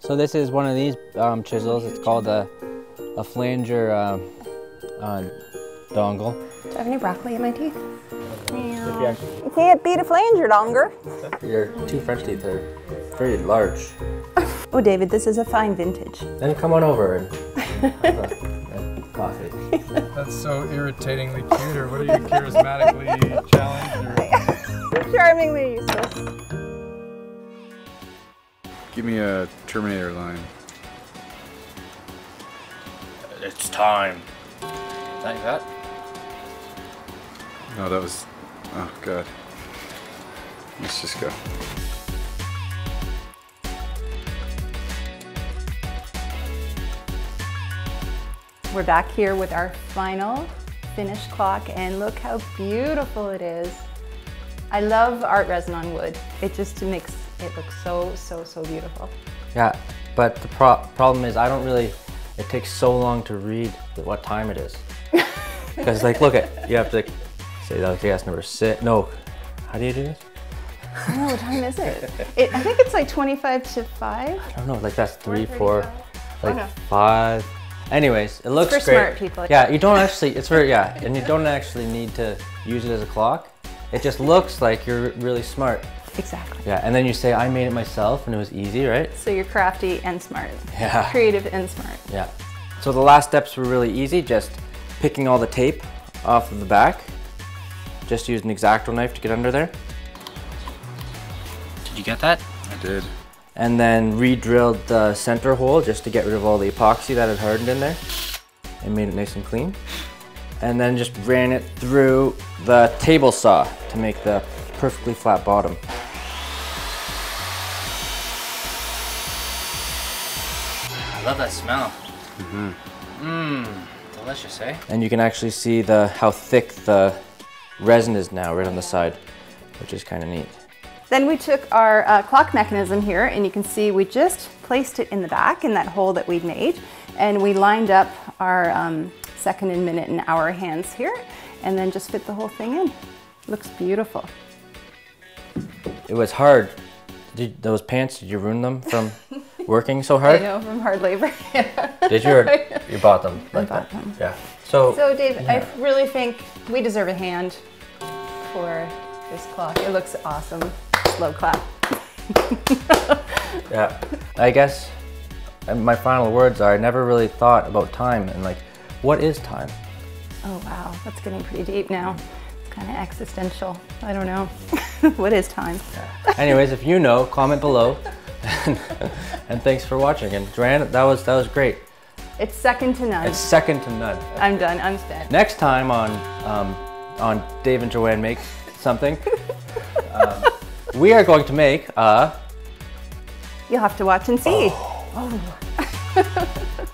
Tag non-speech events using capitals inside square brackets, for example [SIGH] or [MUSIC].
So this is one of these um, chisels. It's called a, a flanger uh, uh, dongle. Do I have any broccoli in my teeth? Yeah. You can't beat a flanger longer. Your two French teeth are very large. [LAUGHS] Oh, David, this is a fine vintage. Then come on over and have a, a [LAUGHS] coffee. That's so irritatingly cute, or what are you charismatically challenged? Or... [LAUGHS] Charmingly useless. Give me a Terminator line. It's time. Like that? No, that was. Oh, God. Let's just go. We're back here with our final finished clock and look how beautiful it is. I love ArtResin on wood. It just makes it looks so, so, so beautiful. Yeah, but the pro problem is I don't really, it takes so long to read what time it is. [LAUGHS] Because like, look at, you have to say that, okay, that's number six. No, how do you do this? I don't know, what time is it? it? I think it's like 25 to 5. I don't know, like that's three, four, oh, like Oh, no. five. Anyways, it looks for great. smart people. Yeah, you don't actually, it's very, yeah, and you don't actually need to use it as a clock. It just looks like you're really smart. Exactly. Yeah, and then you say, I made it myself and it was easy, right? So you're crafty and smart. Yeah. Creative and smart. Yeah. So the last steps were really easy, just picking all the tape off of the back. Just use an X-Acto knife to get under there. Did you get that? I did. And then re-drilled the center hole just to get rid of all the epoxy that had hardened in there and made it nice and clean. And then just ran it through the table saw to make the perfectly flat bottom. I love that smell. Mm hmm. -hmm. delicious, eh? And you can actually see the how thick the resin is now right on the side, which is kind of neat. Then we took our uh, clock mechanism here and you can see we just placed it in the back in that hole that we'd made and we lined up our um, second and minute and hour hands here and then just fit the whole thing in. Looks beautiful. It was hard. Did those pants, did you ruin them from [LAUGHS] working so hard? I know from hard labor. [LAUGHS] Did you? [LAUGHS] You bought them? I like bought that? them. Yeah. So, So Dave, I really think we deserve a hand for this clock. It looks awesome. Slow clap. [LAUGHS] yeah. I guess my final words are I never really thought about time and like, what is time? Oh wow, that's getting pretty deep now. It's kind of existential. I don't know. what is time? Anyways, if you know, comment below. And, and thanks for watching. And Joanne, that was that was great. It's second to none. It's second to none. I'm done. I'm spent. Next time on um, on Dave and Joanne make something, [LAUGHS] um, we are going to make a You'll have to watch and see. Oh. [LAUGHS]